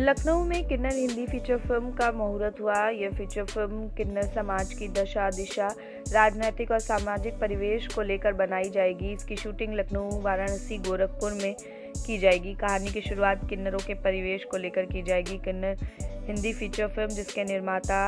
लखनऊ में किन्नर Hindi feature film का मुहूर्त हुआ। यह फीचर फ़िल्म किन्नर समाज की दशा, दिशा, राजनैतिक और सामाजिक परिवेश को लेकर बनाई जाएगी। इसकी शूटिंग लखनऊ, वाराणसी, गोरखपुर में की जाएगी। कहानी की शुरुआत किन्नरों के परिवेश को लेकर की जाएगी। किन्नर हिंदी फीचर फ़िल्म जिसके निर्माता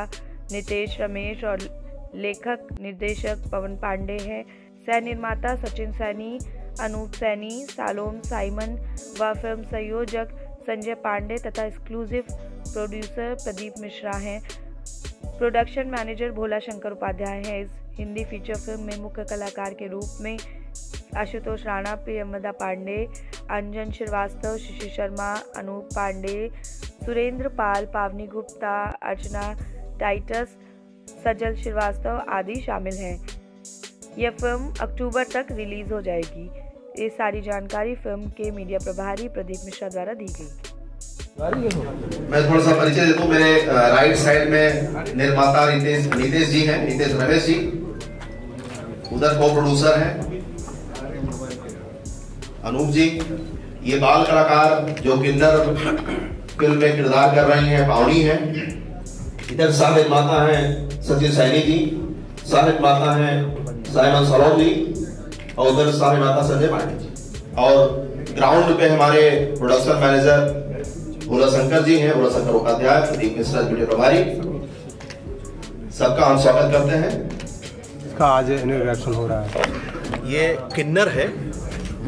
नितेश रमेश और लेखक निर्देशक पवन पांडे हैं। सह निर्माता सचिन सैनी, अनूप सैनी, सालोम साइमन व फ़िल्म संयोजक संजय पांडे तथा एक्सक्लूसिव प्रोड्यूसर प्रदीप मिश्रा हैं। प्रोडक्शन मैनेजर भोला शंकर उपाध्याय हैं। इस हिंदी फीचर फ़िल्म में मुख्य कलाकार के रूप में आशुतोष राणा प्रियमदा पांडे, अंजन श्रीवास्तव, शिशि शर्मा, अनूप पांडे, सुरेंद्र पाल, पावनी गुप्ता, अर्चना टाइटस, सजल श्रीवास्तव आदि शामिल हैं। यह फ़िल्म अक्टूबर तक रिलीज़ हो जाएगी। ये सारी जानकारी फ़िल्म के मीडिया प्रभारी प्रदीप मिश्रा द्वारा दी गई। मैं थोड़ा सा परिचय देता हूँ। मेरे राइट साइड में निर्माता नितेश नितेश जी हैं नितेश रमेश जी। उधर को प्रोड्यूसर हैं। अनूप जी, ये बाल कलाकार जो किन्नर फ़िल्म में किरदार कर रहे हैं, पावनी हैं। इधर सह निर्माता हैं, सचिन सैनी जी सह निर्माता हैं साइमन सलोम जी। और उधर सारे माता संजय पांडे जी और ग्राउंड पे हमारे प्रोडक्शन मैनेजर भोला शंकर जी हैं भोला शंकर उपाध्याय प्रदीप मिश्रा वीडियो प्रभारी। सबका हम स्वागत करते हैं। इसका आज इनोग्रेशन हो रहा है। ये किन्नर है।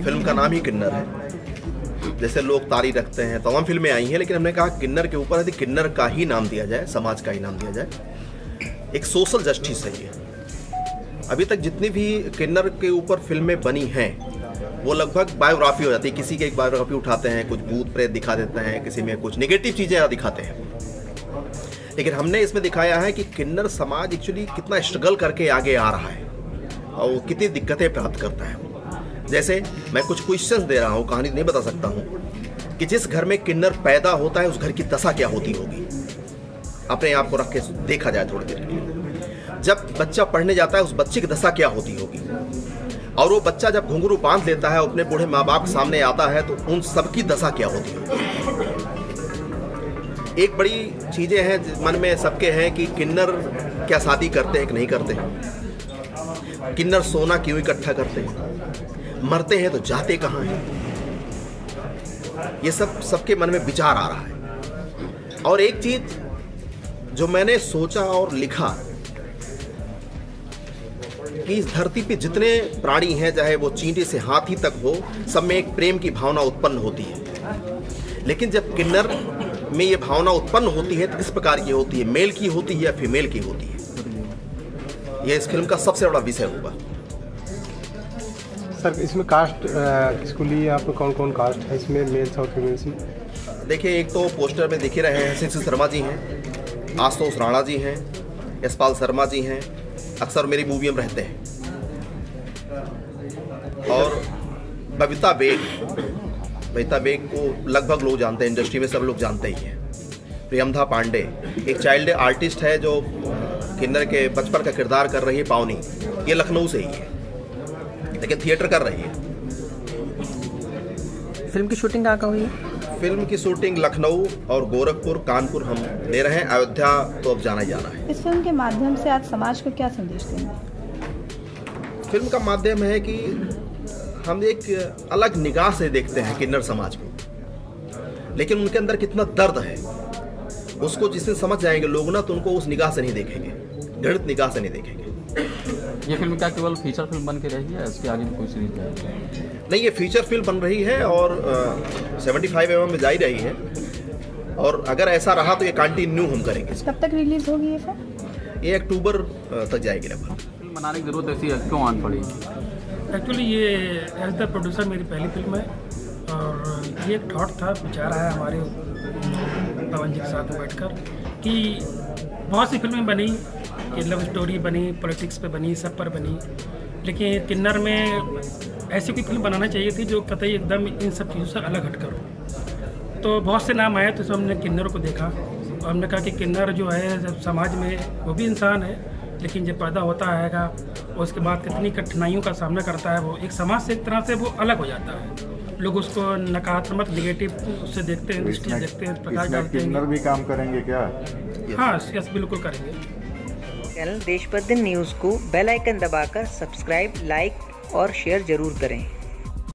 फ़िल्म का नाम ही किन्नर है। जैसे लोग तारी रखते हैं तमाम फ़िल्में आई हैं लेकिन हमने कहा किन्नर के ऊपर यदि किन्नर का ही नाम दिया जाए समाज का ही नाम दिया जाए। एक सोशल जस्टिस है ये। अभी तक जितनी भी किन्नर के ऊपर फ़िल्में बनी हैं, वो लगभग बायोग्राफी हो जाती है। किसी की एक बायोग्राफी उठाते हैं, कुछ भूत प्रेत दिखा देते हैं, किसी में कुछ नेगेटिव चीज़ें दिखाते हैं। लेकिन हमने इसमें दिखाया है कि किन्नर समाज एक्चुअली कितना स्ट्रगल करके आगे आ रहा है और वो कितनी दिक्कतें प्राप्त करता है। जैसे मैं कुछ क्वेश्चंस दे रहा हूँ, कहानी नहीं बता सकता हूँ, कि जिस घर में किन्नर पैदा होता है, उस घर की दशा क्या होती होगी? अपने आप को रख के देखा जाए थोड़ी देर के लिए। जब बच्चा पढ़ने जाता है, उस बच्चे की दशा क्या होती होगी? और वो बच्चा जब घुंघरू बाँध लेता है, अपने बूढ़े माँ बाप सामने आता है तो उन सबकी दशा क्या होती होगी? एक बड़ी चीज़ें हैं मन में सबके हैं कि किन्नर क्या शादी करते हैं कि नहीं करते। हैं किन्नर सोना क्यों इकट्ठा करते हैं? मरते हैं तो जाते कहाँ हैं? ये सब सबके मन में विचार आ रहा है। और एक चीज़ जो मैंने सोचा और लिखा कि इस धरती पे जितने प्राणी हैं चाहे वो चींटे से हाथी तक हो सब में एक प्रेम की भावना उत्पन्न होती है। लेकिन जब किन्नर में ये भावना उत्पन्न होती है तो किस प्रकार की होती है? मेल की होती है या फीमेल की होती है? ये इस फ़िल्म का सबसे बड़ा विषय होगा। सर इसमें कास्ट किसको लिए आप? कौन कौन कास्ट है इसमें मेल्स और फीमेल्स देखिए एक तो पोस्टर में दिखे रहे हैं शिशु शर्मा जी हैं आशुतोष राणा जी हैं यशपाल शर्मा जी हैं अक्सर मेरी मूवी में रहते हैं। और बबीता बेग बबीता बेग को लगभग लोग जानते हैं, इंडस्ट्री में सब लोग जानते ही हैं। प्रियमधा पांडे, एक चाइल्ड आर्टिस्ट है जो किन्नर के बचपन का किरदार कर रही है पावनी। ये लखनऊ से ही है, लेकिन थिएटर कर रही है। फ़िल्म की शूटिंग कहाँ कहाँ हुई है? फ़िल्म की शूटिंग लखनऊ और गोरखपुर कानपुर हम ले रहे हैं। अयोध्या तो अब जाना ही जाना है। इस फ़िल्म के माध्यम से आज समाज को क्या संदेश देंगे? फ़िल्म का माध्यम है कि हम एक अलग निगाह से देखते हैं किन्नर समाज को। लेकिन उनके अंदर कितना दर्द है उसको जिससे समझ जाएँगे लोग ना तो उनको उस निगाह से नहीं देखेंगे गणित निगाह से नहीं देखेंगे। ये फ़िल्म क्या केवल फीचर फ़िल्म बन के रही है इसके आगे भी कोई सीरीज़ है? नहीं ये फीचर फ़िल्म बन रही है और सेवेंटी फाइव एम में जा ही रही है। और अगर ऐसा रहा तो ये कंटिन्यू हम करेंगे। कब तक रिलीज़ होगी ये फ़िल्म ये अक्टूबर तक जाएगी लगभग। फ़िल्म बनाने की ज़रूरत ऐसी क्यों आन पड़ी? एक्चुअली ये एज द प्रोड्यूसर मेरी पहली फ़िल्म है और ये एक थॉट था विचार आया हमारे पवन जी के साथ बैठकर कि बहुत सी फ़िल्में बनी ये लव स्टोरी बनी पॉलिटिक्स पे बनी सब पर बनी। लेकिन किन्नर में ऐसी कोई फ़िल्म बनाना चाहिए थी जो कतई एकदम इन सब चीज़ों से अलग हटकर हो। तो बहुत से नाम आए तो सब हमने किन्नर को देखा। और हमने कहा कि किन्नर जो है जब समाज में वो भी इंसान है लेकिन जब पैदा होता आएगा उसके बाद कितनी कठिनाइयों का सामना करता है वो एक समाज से एक तरह से वो अलग हो जाता है। लोग उसको नकारात्मक निगेटिव उससे देखते हैं तो दृष्टि देखते हैं प्रकाश डालते हैं। भी काम करेंगे क्या? हाँ यस बिल्कुल करेंगे। चैनल देशभर दिन न्यूज़ को बेल आइकन दबाकर सब्सक्राइब लाइक और शेयर ज़रूर करें।